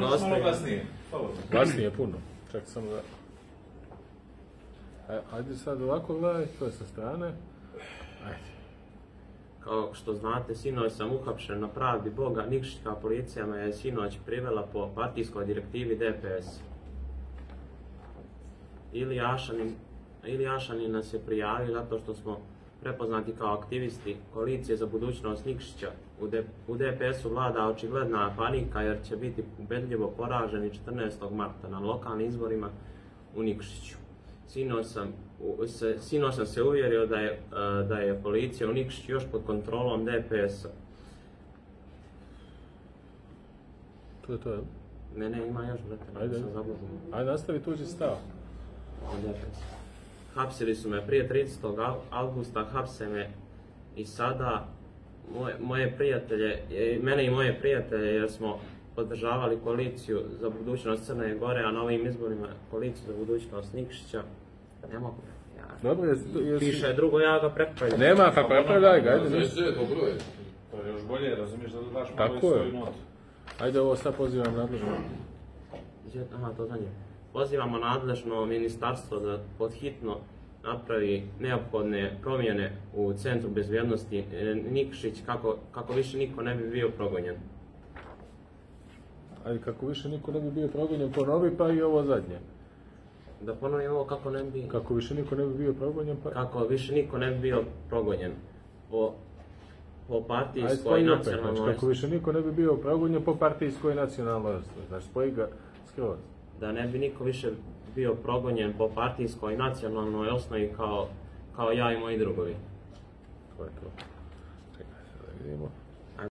Malo je. glasnije. Glasnije puno. Čak sam da... E, Ajde sad ovako gledaj, to je sa strane. Ajde. Kao što znate, sinoć sam uhapšen na pravdi Boga, Nikšićka policija me je sinoć privela po partijskoj direktivi DPS. Ili Ašanin, ili Ašanin nas je prijavio zato što smo prepoznati kao aktivisti koalicije za budućnost Nikšića. U, DPS-u vlada očigledna panika jer će biti ubedljivo poraženi 14. marta na lokalnim izborima u Nikšiću. Sinoć sam, se, sinoć sam se uvjerio da je, e, da je policija u Nikšiću još pod kontrolom DPS-a. To je to, jel? Ne, ne, ima još, brate, Ajde. sam. Ajde, nastavi tuđi stav. DPS. Hapsili su me prije 30. au- augusta, hapse me i sada moje, moje prijatelje, e, mene i moje prijatelje jer smo podržavali koaliciju za budućnost Crne Gore, a na ovim izborima koaliciju za budućnost Nikšića. Ne mogu. Ja. Dobro, jesi, jesi... Piše drugo, ja ga prepravljam. Nema, pa prepravljaj ga, ajde. dobro je. To je još bolje, razumiješ da daš malo svoju notu. Ajde, ovo sad pozivam nadležno. Aha, to zadnje. Pozivamo nadležno ministarstvo da podhitno napravi neophodne promjene u Centru bezbjednosti e, Nikšić kako, kako više niko ne bi bio progonjen. Ajde, kako više niko ne bi bio progonjen, ponovi pa i ovo zadnje. Da ponovim ovo kako ne bi, Kako više niko ne bi bio progonjen, pa... kako više niko ne bi bio progonjen po, po partijskoj opet, znači, kako više niko ne bi bio progonjen po partijskoj i nacionalnoj osnovi. Znači, spoji ga skroz. Da ne bi niko više bio progonjen po partijskoj i nacionalnoj osnovi kao, kao ja i moji drugovi. To je to. Čekaj, da vidimo.